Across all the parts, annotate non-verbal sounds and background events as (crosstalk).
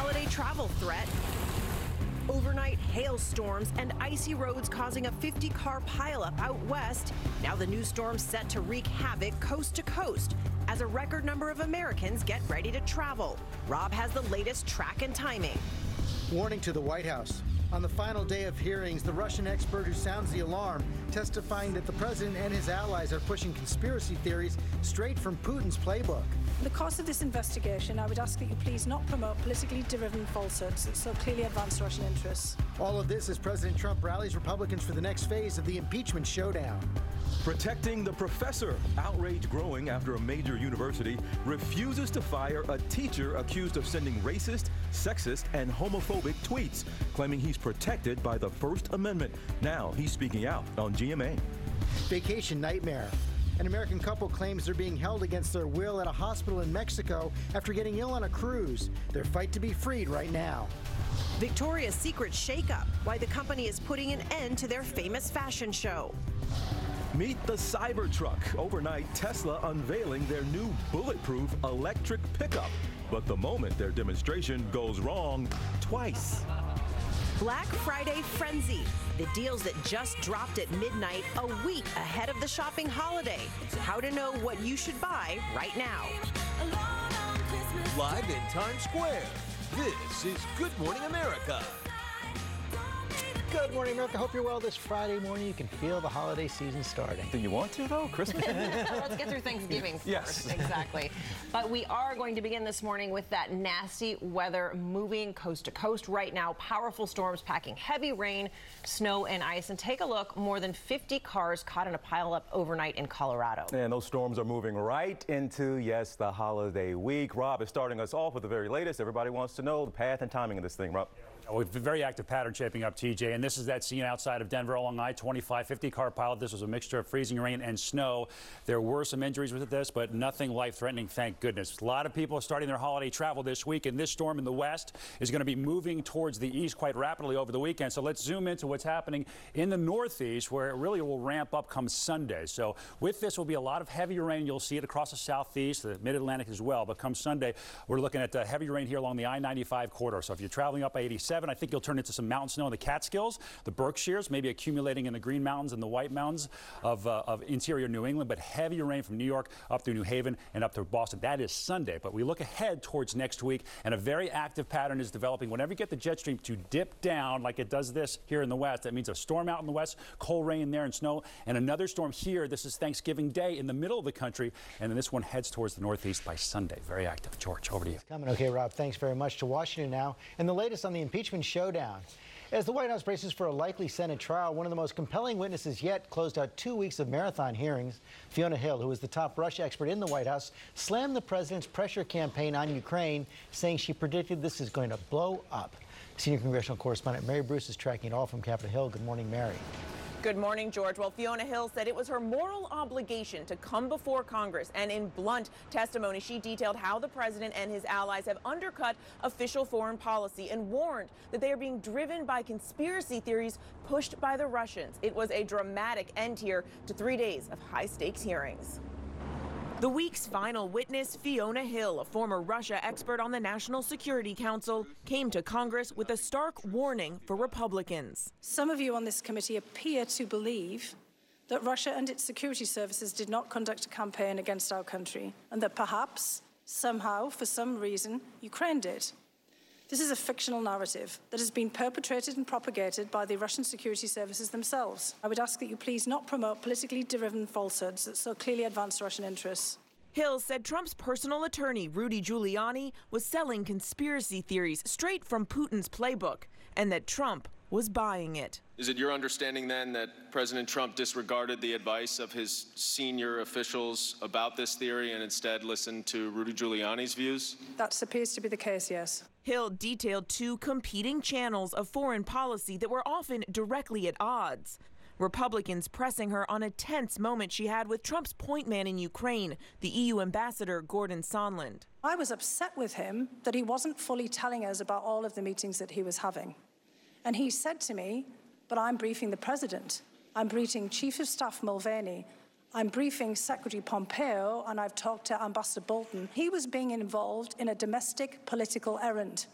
holiday travel threat, overnight hailstorms and icy roads causing a 50 car pileup out west. Now the new storm set to wreak havoc coast to coast as a record number of Americans get ready to travel. Rob has the latest track and timing. Warning to the White House. On the final day of hearings, the Russian expert who sounds the alarm, testifying that the president and his allies are pushing conspiracy theories straight from Putin's playbook. In the course of this investigation, I would ask that you please not promote politically driven falsehoods that so clearly advance Russian interests. All of this as President Trump rallies Republicans for the next phase of the impeachment showdown. Protecting the professor. Outrage growing after a major university refuses to fire a teacher accused of sending racist, sexist, and homophobic tweets, claiming he's protected by the First Amendment. Now he's speaking out on GMA. Vacation nightmare. An American couple claims they're being held against their will at a hospital in Mexico after getting ill on a cruise. Their fight to be freed right now. Victoria's Secret shakeup, why the company is putting an end to their famous fashion show. Meet the Cybertruck. Overnight, Tesla unveiling their new bulletproof electric pickup. But the moment their demonstration goes wrong, twice. Black Friday frenzy. The deals that just dropped at midnight a week ahead of the shopping holiday. How to know what you should buy right now. Live in Times Square, this is Good Morning America. Good morning, America. Hope you're well this Friday morning. You can feel the holiday season starting. Do you want to, though? Christmas? (laughs) Let's get through Thanksgiving (laughs) first. Yes. Exactly. But we are going to begin this morning with that nasty weather moving coast to coast right now. Powerful storms packing heavy rain, snow, and ice. And take a look more than 50 cars caught in a pileup overnight in Colorado. And those storms are moving right into, yes, the holiday week. Rob is starting us off with the very latest. Everybody wants to know the path and timing of this thing, Rob. Oh, a very active pattern shaping up, TJ. And this is that scene outside of Denver along I-25, 50 car pilot. This was a mixture of freezing rain and snow. There were some injuries with this, but nothing life-threatening, thank goodness. A lot of people are starting their holiday travel this week, and this storm in the west is going to be moving towards the east quite rapidly over the weekend. So let's zoom into what's happening in the northeast, where it really will ramp up come Sunday. So with this will be a lot of heavy rain. You'll see it across the southeast, the mid-Atlantic as well. But come Sunday, we're looking at uh, heavy rain here along the I-95 corridor. So if you're traveling up I-87, I think you'll turn into some mountain snow in the Catskills, the Berkshires, maybe accumulating in the Green Mountains and the White Mountains of, uh, of interior New England, but heavy rain from New York up through New Haven and up to Boston. That is Sunday. But we look ahead towards next week, and a very active pattern is developing. Whenever you get the jet stream to dip down like it does this here in the west, that means a storm out in the west, cold rain there and snow, and another storm here. This is Thanksgiving Day in the middle of the country, and then this one heads towards the northeast by Sunday. Very active. George, over to you. Coming. Okay, Rob, thanks very much. To Washington now. And the latest on the impeachment showdown. As the White House braces for a likely Senate trial, one of the most compelling witnesses yet closed out two weeks of marathon hearings. Fiona Hill, who is the top Russia expert in the White House, slammed the president's pressure campaign on Ukraine, saying she predicted this is going to blow up. Senior congressional correspondent Mary Bruce is tracking it all from Capitol Hill. Good morning, Mary. Good morning, George. Well, Fiona Hill said it was her moral obligation to come before Congress. And in blunt testimony, she detailed how the president and his allies have undercut official foreign policy and warned that they are being driven by conspiracy theories pushed by the Russians. It was a dramatic end here to three days of high stakes hearings. The week's final witness, Fiona Hill, a former Russia expert on the National Security Council, came to Congress with a stark warning for Republicans. Some of you on this committee appear to believe that Russia and its security services did not conduct a campaign against our country, and that perhaps, somehow, for some reason, Ukraine did. This is a fictional narrative that has been perpetrated and propagated by the Russian security services themselves. I would ask that you please not promote politically driven falsehoods that so clearly advance Russian interests. Hill said Trump's personal attorney, Rudy Giuliani, was selling conspiracy theories straight from Putin's playbook and that Trump was buying it. Is it your understanding then that President Trump disregarded the advice of his senior officials about this theory and instead listened to Rudy Giuliani's views? That appears to be the case, yes. Hill detailed two competing channels of foreign policy that were often directly at odds. Republicans pressing her on a tense moment she had with Trump's point man in Ukraine, the EU ambassador Gordon Sondland. I was upset with him that he wasn't fully telling us about all of the meetings that he was having. And he said to me, But I'm briefing the president. I'm briefing Chief of Staff Mulvaney. I'm briefing Secretary Pompeo, and I've talked to Ambassador Bolton. He was being involved in a domestic political errand.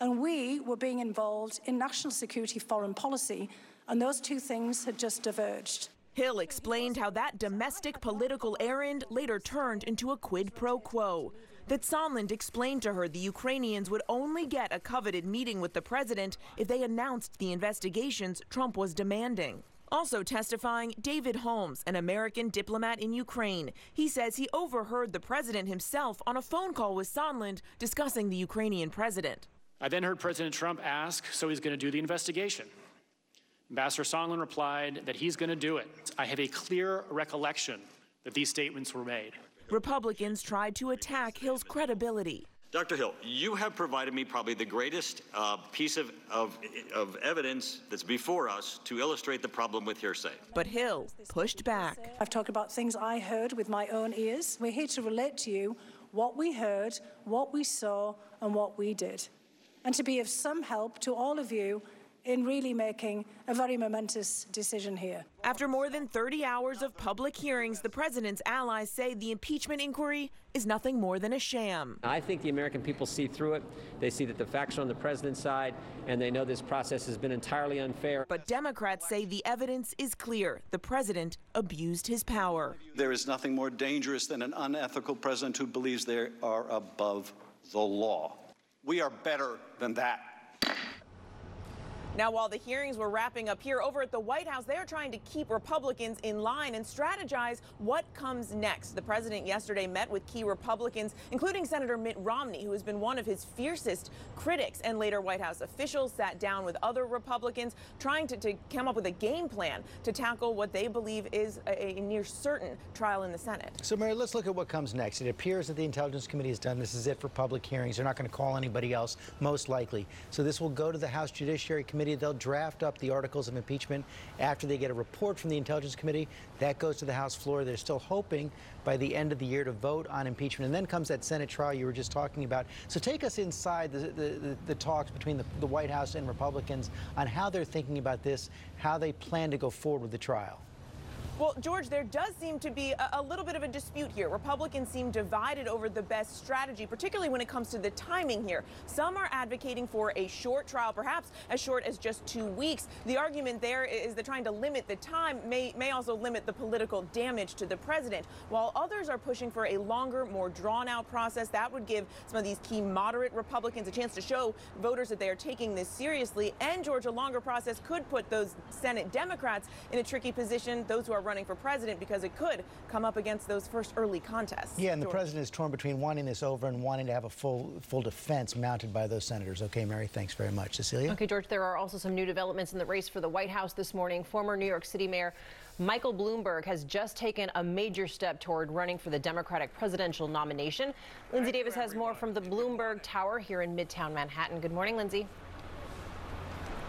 and we were being involved in national security foreign policy, and those two things had just diverged. Hill explained how that domestic political errand later turned into a quid pro quo. That Sondland explained to her the Ukrainians would only get a coveted meeting with the president if they announced the investigations Trump was demanding. Also testifying, David Holmes, an American diplomat in Ukraine. He says he overheard the president himself on a phone call with Sondland discussing the Ukrainian president. I then heard President Trump ask, so he's going to do the investigation. Ambassador Sondland replied that he's going to do it. I have a clear recollection that these statements were made. Republicans tried to attack Hill's credibility. Dr. Hill, you have provided me probably the greatest uh, piece of, of, of, evidence that's before us to illustrate the problem with hearsay. But Hill pushed back. I've talked about things I heard with my own ears. We're here to relate to you what we heard, what we saw, and what we did. And to be of some help to all of you in really making a very momentous decision here. After more than 30 hours of public hearings, the president's allies say the impeachment inquiry is nothing more than a sham. I think the American people see through it. They see that the facts are on the president's side, and they know this process has been entirely unfair. But Democrats say the evidence is clear. The president abused his power. There is nothing more dangerous than an unethical president who believes they are above the law. We are better than that. Now, while the hearings were wrapping up here over at the White House, they are trying to keep Republicans in line and strategize what comes next. The president yesterday met with key Republicans, including Senator Mitt Romney, who has been one of his fiercest critics. And later, White House officials sat down with other Republicans, trying to, to come up with a game plan to tackle what they believe is a, a near certain trial in the Senate. So, Mary, let's look at what comes next. It appears that the Intelligence Committee has done this is it for public hearings. They're not going to call anybody else, most likely. So, this will go to the House Judiciary Committee Committee. They'll draft up the articles of impeachment after they get a report from the Intelligence Committee. That goes to the House floor. They're still hoping by the end of the year to vote on impeachment. And then comes that Senate trial you were just talking about. So take us inside the, the, the, the talks between the, the White House and Republicans on how they're thinking about this, how they plan to go forward with the trial. Well, George, there does seem to be a, a, little bit of a dispute here. Republicans seem divided over the best strategy, particularly when it comes to the timing here. Some are advocating for a short trial, perhaps as short as just two weeks. The argument there is that trying to limit the time may, may also limit the political damage to the president, while others are pushing for a longer, more drawn out process. That would give some of these key moderate Republicans a chance to show voters that they are taking this seriously. And, George, a longer process could put those Senate Democrats in a tricky position, those who are running for president because it could come up against those first early contests. Yeah, and George. the president is torn between wanting this over and wanting to have a full full defense mounted by those senators. Okay, Mary, thanks very much. Cecilia? Okay, George, there are also some new developments in the race for the White House this morning. Former New York City Mayor Michael Bloomberg has just taken a major step toward running for the Democratic presidential nomination. Linsey Davis has more from the Bloomberg Tower here in Midtown Manhattan. Good morning, Linsey.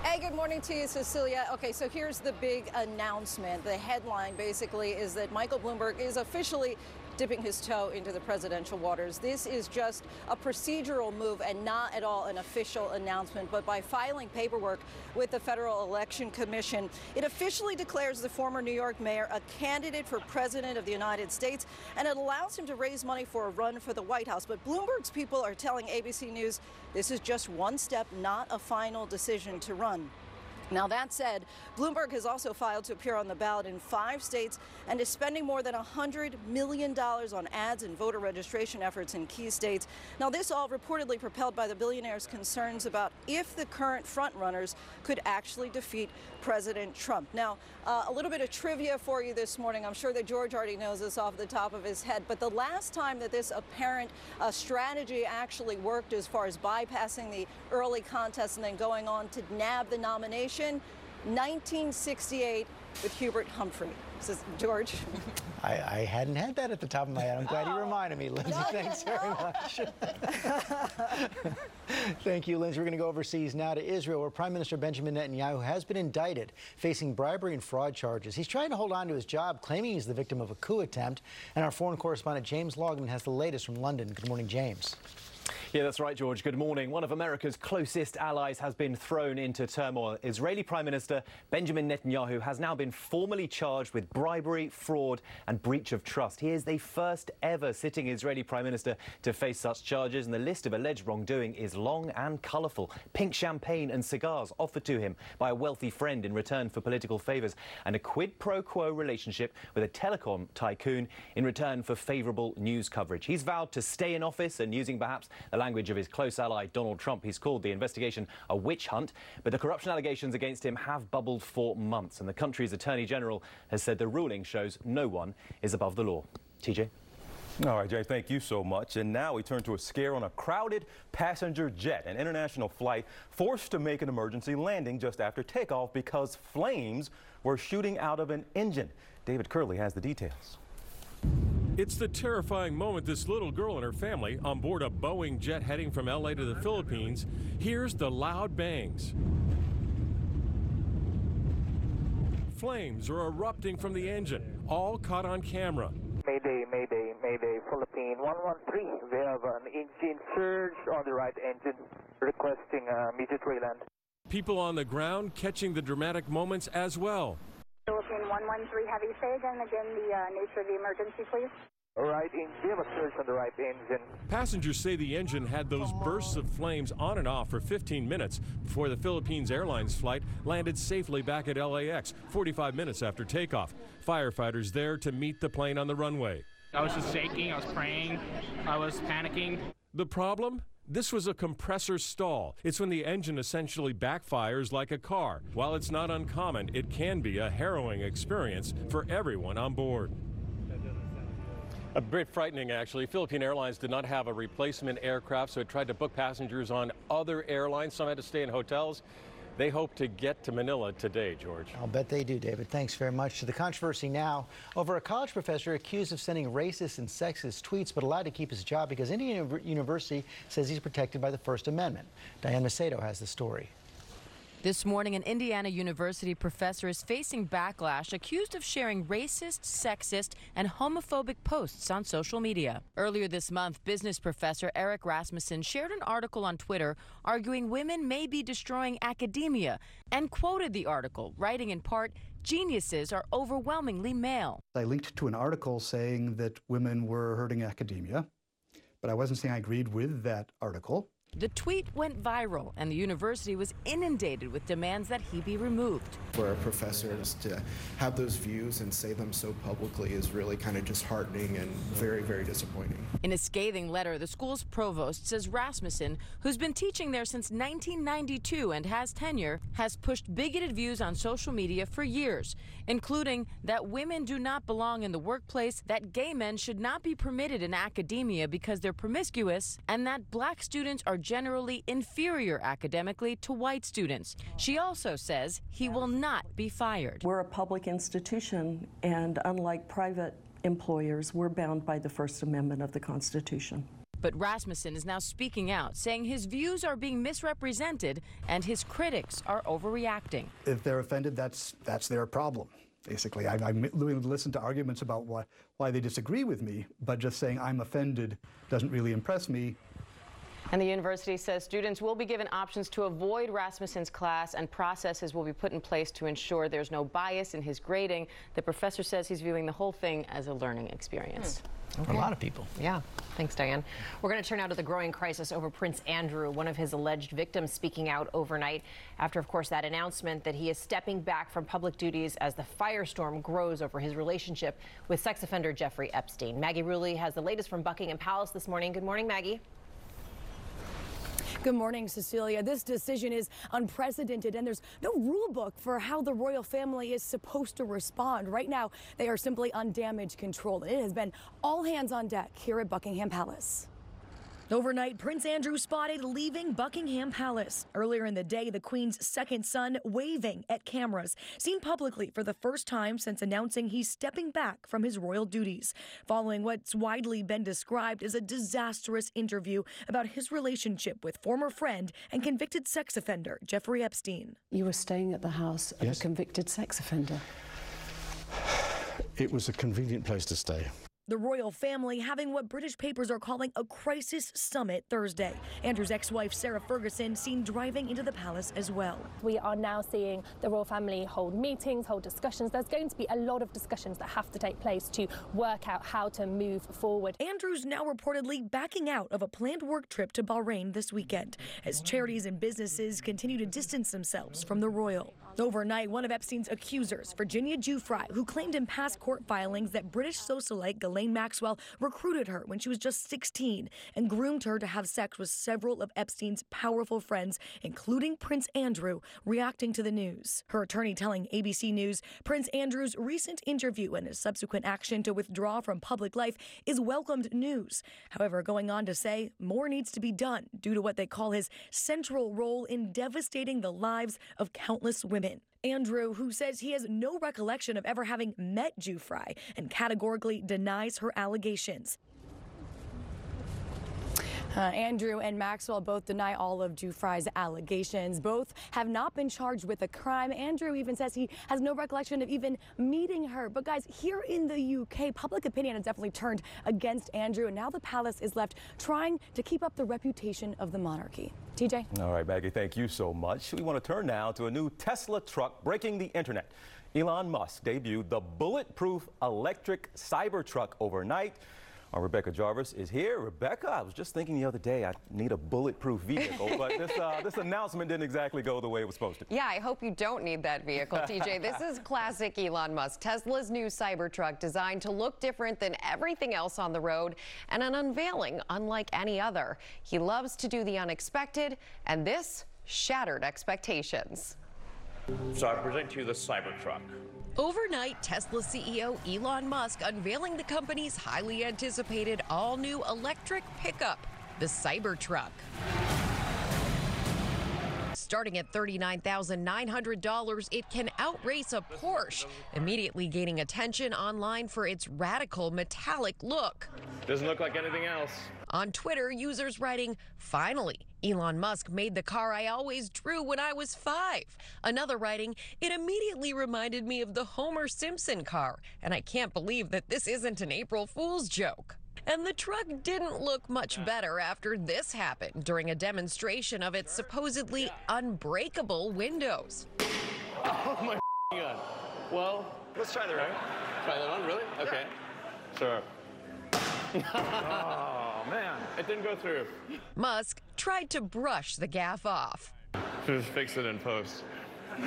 Hey, good morning to you, Cecilia. Okay, so here's the big announcement. The headline basically is that Michael Bloomberg is officially dipping his toe into the presidential waters. This is just a procedural move and not at all an official announcement. But by filing paperwork with the Federal Election Commission, it officially declares the former New York mayor a candidate for president of the United States, and it allows him to raise money for a run for the White House. But Bloomberg's people are telling ABC News this is just one step, not a final decision to run. Now, that said, Bloomberg has also filed to appear on the ballot in five states and is spending more than $100 million on ads and voter registration efforts in key states. Now, this all reportedly propelled by the billionaire's concerns about if the current frontrunners could actually defeat President Trump. Now, uh, a little bit of trivia for you this morning. I'm sure that George already knows this off the top of his head, but the last time that this apparent uh, strategy actually worked as far as bypassing the early contest and then going on to nab the nomination, 1968 with Hubert Humphrey. Says George. (laughs) I, I, hadn't had that at the top of my head. I'm glad oh. you reminded me, Linsey. No, Thanks very much. (laughs) Thank you, Linsey. We're going to go overseas now to Israel, where Prime Minister Benjamin Netanyahu has been indicted, facing bribery and fraud charges. He's trying to hold on to his job, claiming he's the victim of a coup attempt. And our foreign correspondent James Longman has the latest from London. Good morning, James. Yeah, that's right, George. Good morning. One of America's closest allies has been thrown into turmoil. Israeli Prime Minister Benjamin Netanyahu has now been formally charged with bribery, fraud, and breach of trust. He is the first ever sitting Israeli Prime Minister to face such charges, and the list of alleged wrongdoing is long and colourful. Pink champagne and cigars offered to him by a wealthy friend in return for political favours, and a quid pro quo relationship with a telecom tycoon in return for favourable news coverage. He's vowed to stay in office and using perhaps the language of his close ally Donald Trump. He's called the investigation a witch hunt, but the corruption allegations against him have bubbled for months, and the country's Attorney General has said the ruling shows no one is above the law. TJ? All right, Jay, thank you so much. And now we turn to a scare on a crowded passenger jet. An international flight forced to make an emergency landing just after takeoff because flames were shooting out of an engine. David Curley has the details. It's the terrifying moment this little girl and her family on board a Boeing jet heading from LA to the Philippines hears the loud bangs. Flames are erupting from the engine, all caught on camera. Mayday, Mayday, Mayday, Philippine 113. We have an engine surge on the right engine, requesting uh, immediate reland. People on the ground catching the dramatic moments as well. Philippine 113 Heavy Say again, again the uh, nature of the emergency, please. All right, engine, we have a surge on the right engine. Passengers say the engine had those bursts of flames on and off for 15 minutes before the Philippines Airlines flight landed safely back at LAX 45 minutes after takeoff. Firefighters there to meet the plane on the runway. I was just shaking, I was praying, I was panicking. The problem? This was a compressor stall. It's when the engine essentially backfires like a car. While it's not uncommon, it can be a harrowing experience for everyone on board. A bit frightening, actually. Philippine Airlines did not have a replacement aircraft, so it tried to book passengers on other airlines. Some had to stay in hotels. They hope to get to Manila today, George. I'll bet they do, David. Thanks very much. To the controversy now over a college professor accused of sending racist and sexist tweets, but allowed to keep his job because Indiana University says he's protected by the First Amendment. Diane Macedo has the story. This morning, an Indiana University professor is facing backlash accused of sharing racist, sexist, and homophobic posts on social media. Earlier this month, business professor Eric Rasmussen shared an article on Twitter arguing women may be destroying academia and quoted the article, writing in part, Geniuses are overwhelmingly male. I linked to an article saying that women were hurting academia, but I wasn't saying I agreed with that article. The tweet went viral, and the university was inundated with demands that he be removed. For our professors to have those views and say them so publicly is really kind of disheartening and very, very disappointing. In a scathing letter, the school's provost says Rasmussen, who's been teaching there since 1992 and has tenure, has pushed bigoted views on social media for years, including that women do not belong in the workplace, that gay men should not be permitted in academia because they're promiscuous, and that black students are generally inferior academically to white students. She also says he will not be fired. We're a public institution, and unlike private employers, we're bound by the First Amendment of the Constitution. But Rasmussen is now speaking out, saying his views are being misrepresented and his critics are overreacting. If they're offended, that's that's their problem. Basically, I, I'm willing to listen to arguments about why why they disagree with me, but just saying I'm offended doesn't really impress me. And the university says students will be given options to avoid Rasmussen's class and processes will be put in place to ensure there's no bias in his grading. The professor says he's viewing the whole thing as a learning experience. Hmm. For a lot of people. Yeah. Thanks, Diane. We're going to turn now to the growing crisis over Prince Andrew, one of his alleged victims speaking out overnight after, of course, that announcement that he is stepping back from public duties as the firestorm grows over his relationship with sex offender Jeffrey Epstein. Maggie Rulli has the latest from Buckingham Palace this morning. Good morning, Maggie. Good morning, Cecilia. This decision is unprecedented, and there's no rule book for how the royal family is supposed to respond. Right now, they are simply on damage control, it has been all hands on deck here at Buckingham Palace. Overnight, Prince Andrew spotted leaving Buckingham Palace. Earlier in the day, the Queen's second son waving at cameras, seen publicly for the first time since announcing he's stepping back from his royal duties, following what's widely been described as a disastrous interview about his relationship with former friend and convicted sex offender Jeffrey Epstein. You were staying at the house of Yes. a convicted sex offender. It was a convenient place to stay. The royal family having what British papers are calling a crisis summit Thursday. Andrew's ex wife, Sarah Ferguson, seen driving into the palace as well. We are now seeing the royal family hold meetings, hold discussions. There's going to be a lot of discussions that have to take place to work out how to move forward. Andrew's now reportedly backing out of a planned work trip to Bahrain this weekend as charities and businesses continue to distance themselves from the royal. Overnight, one of Epstein's accusers, Virginia Giuffre, who claimed in past court filings that British socialite Ghislaine Maxwell recruited her when she was just 16 and groomed her to have sex with several of Epstein's powerful friends, including Prince Andrew, reacting to the news. Her attorney telling ABC News Prince Andrew's recent interview and his subsequent action to withdraw from public life is welcomed news. However, going on to say more needs to be done due to what they call his central role in devastating the lives of countless women. Andrew, who says he has no recollection of ever having met Giuffre and categorically denies her allegations. Uh, Andrew and Maxwell both deny all of Giuffre's allegations. Both have not been charged with a crime. Andrew even says he has no recollection of even meeting her. But guys, here in the UK, public opinion has definitely turned against Andrew, and now the palace is left trying to keep up the reputation of the monarchy. TJ? All right, Maggie, thank you so much. We want to turn now to a new Tesla truck breaking the internet. Elon Musk debuted the bulletproof electric Cybertruck overnight. Our Rebecca Jarvis is here. Rebecca, I was just thinking the other day I need a bulletproof vehicle, but this, uh, (laughs) this announcement didn't exactly go the way it was supposed to. Yeah, I hope you don't need that vehicle, TJ. (laughs) this is classic Elon Musk. Tesla's new Cybertruck designed to look different than everything else on the road and an unveiling unlike any other. He loves to do the unexpected, and this shattered expectations. So I present to you the Cybertruck. Overnight, Tesla CEO Elon Musk unveiling the company's highly anticipated all new electric pickup, the Cybertruck. Starting at $39,900, it can outrace a Porsche, immediately gaining attention online for its radical metallic look. Doesn't look like anything else. On Twitter, users writing, Finally, Elon Musk made the car I always drew when I was five. Another writing, It immediately reminded me of the Homer Simpson car, and I can't believe that this isn't an April Fool's joke. And the truck didn't look much better after this happened during a demonstration of its supposedly unbreakable windows. Oh my (laughs) god. Well, let's try that, right? Try that on, really? Okay. Sure. (laughs) oh man, it didn't go through. Musk tried to brush the gaff off. Just fix it in post. (laughs)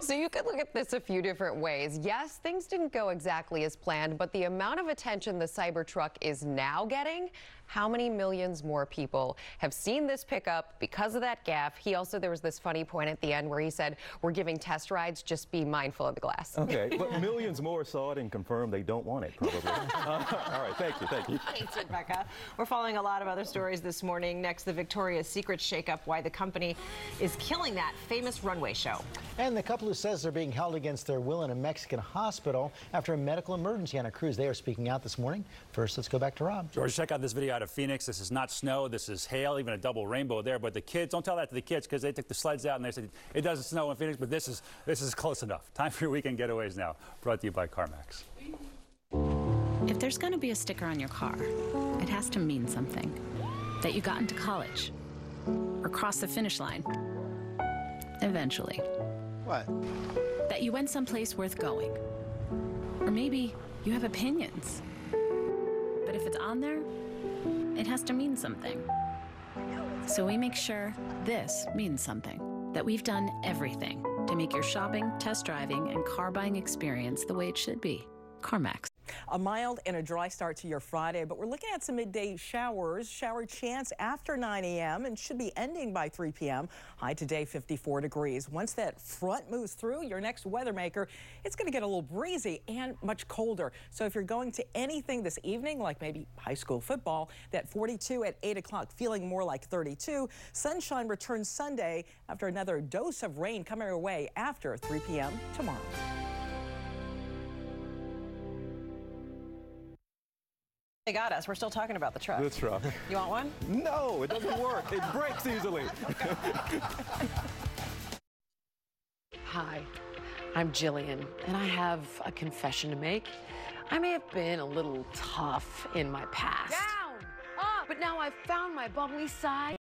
so you could look at this a few different ways. Yes, things didn't go exactly as planned, but the amount of attention the Cybertruck is now getting, how many millions more people have seen this pickup because of that gaffe? He also, there was this funny point at the end where he said, we're giving test rides, just be mindful of the glass. Okay, (laughs) but millions more saw it and confirmed they don't want it, probably. uh, (laughs) all right, thank you, thank you. Thanks, Rebecca. We're following a lot of other stories this morning. Next, the Victoria's Secret shakeup, why the company is killing that famous runway show. And the couple who says they're being held against their will in a Mexican hospital after a medical emergency on a cruise. They are speaking out this morning. First, let's go back to Rob. George, check out this video out of Phoenix. This is not snow. This is hail, even a double rainbow there. But the kids, don't tell that to the kids because they took the sleds out and they said it doesn't snow in Phoenix, but this is this is close enough. Time for your weekend getaways now. Brought to you by CarMax. If there's going to be a sticker on your car, it has to mean something. That you got into college or crossed the finish line. Eventually. What? That you went someplace worth going. Or maybe you have opinions. But if it's on there, it has to mean something. So we make sure this means something. That we've done everything to make your shopping, test driving, and car buying experience the way it should be. CarMax. A mild and a dry start to your Friday, but we're looking at some midday showers. Shower chance after 9 a.m. and should be ending by 3 p.m. High today 54 degrees. Once that front moves through, your next weather maker, it's going to get a little breezy and much colder. So if you're going to anything this evening, like maybe high school football, that 42 at 8 o'clock, feeling more like 32. Sunshine returns Sunday after another dose of rain coming our way after 3 p.m. tomorrow. They got us. We're still talking about the truck. The truck. You want one? No, it doesn't work. it breaks easily. (laughs) Hi, I'm Jillian, and I have a confession to make. I may have been a little tough in my past. Down! Up! But now I've found my bubbly side.